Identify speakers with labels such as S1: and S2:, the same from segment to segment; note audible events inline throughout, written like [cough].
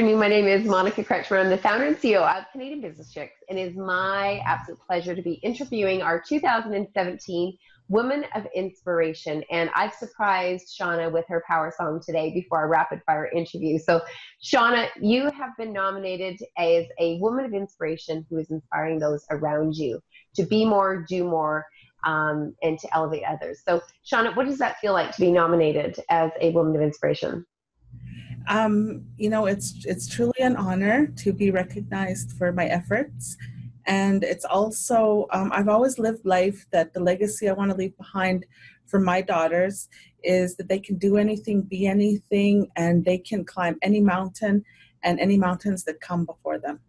S1: My name is Monica Kretschmer. I'm the founder and CEO of Canadian Business Chicks, and it is my absolute pleasure to be interviewing our 2017 Women of Inspiration. And I've surprised Shawna with her power song today before our rapid fire interview. So, Shawna, you have been nominated as a Woman of Inspiration who is inspiring those around you to be more, do more, um, and to elevate others. So, Shawna, what does that feel like to be nominated as a Woman of Inspiration?
S2: Um, you know, it's it's truly an honor to be recognized for my efforts, and it's also um, I've always lived life that the legacy I want to leave behind for my daughters is that they can do anything, be anything, and they can climb any mountain and any mountains that come before them.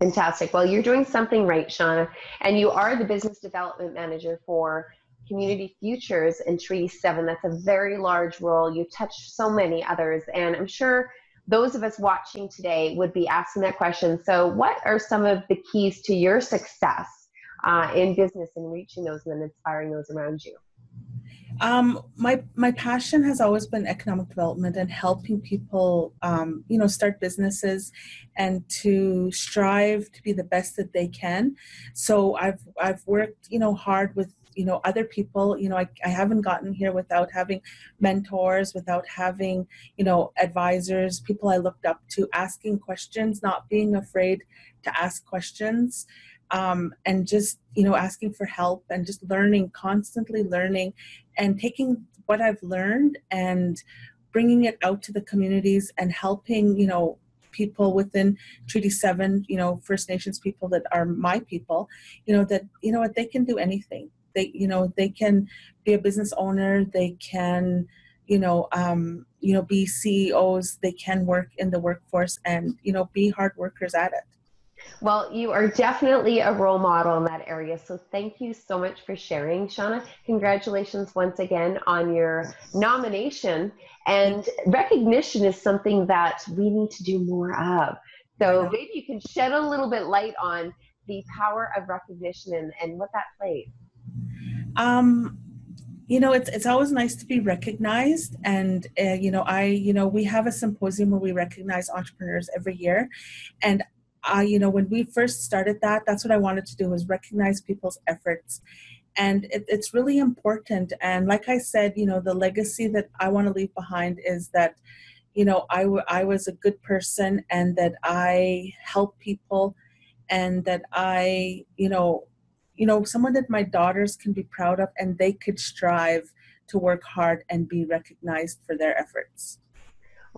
S1: Fantastic. Well, you're doing something right, Shawna, and you are the business development manager for Community Futures in Treaty 7. That's a very large role. You touch so many others, and I'm sure those of us watching today would be asking that question. So, what are some of the keys to your success uh, in business and reaching those and inspiring those around you?
S2: Um, my my passion has always been economic development and helping people, um, you know, start businesses and to strive to be the best that they can. So I've I've worked, you know, hard with you know other people you know I, I haven't gotten here without having mentors without having you know advisors people i looked up to asking questions not being afraid to ask questions um, and just you know asking for help and just learning constantly learning and taking what i've learned and bringing it out to the communities and helping you know people within treaty 7 you know first nations people that are my people you know that you know what they can do anything. They you know they can be a business owner they can you know um, you know be ceos they can work in the workforce and you know be hard workers at it
S1: well, you are definitely a role model in that area. So thank you so much for sharing, Shawna. Congratulations once again on your nomination. And recognition is something that we need to do more of. So maybe you can shed a little bit light on the power of recognition and, and what that plays.
S2: Um, you know, it's it's always nice to be recognized, and uh, you know, I you know we have a symposium where we recognize entrepreneurs every year, and You know when we first started that, that's what I wanted to do was recognize people's efforts, and it, it's really important. And like I said, you know, the legacy that I want to leave behind is that you know I, w- I was a good person and that i help people and that i you know you know, someone that my daughters can be proud of and they could strive to work hard and be recognized for their efforts.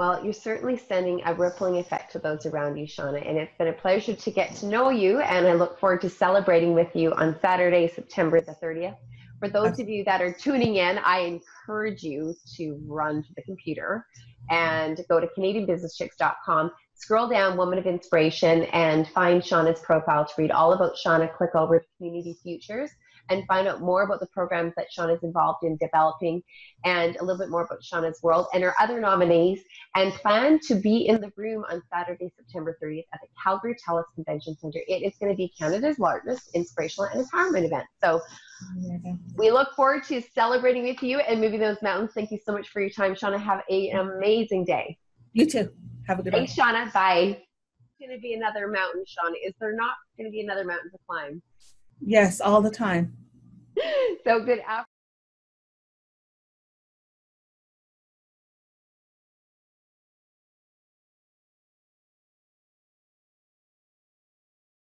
S1: Well, you're certainly sending a rippling effect to those around you, Shawna, and it's been a pleasure to get to know you, and I look forward to celebrating with you on Saturday, September the 30th. For those of you that are tuning in, I encourage you to run to the computer and go to CanadianBusinessChicks.com scroll down Woman of Inspiration and find Shawna's profile to read all about Shawna. Click over to Community Futures and find out more about the programs that Shawna's involved in developing and a little bit more about Shawna's world and her other nominees and plan to be in the room on Saturday, September 30th at the Calgary TELUS Convention Center. It is going to be Canada's largest inspirational and empowerment event. So we look forward to celebrating with you and moving those mountains. Thank you so much for your time, Shawna. Have a, an amazing day.
S2: You too. Have a good
S1: Thanks, one. Shawna. Bye. Going to be another mountain, Shawna. Is there not going to be another mountain to climb?
S2: Yes, all the time. [laughs]
S1: so good.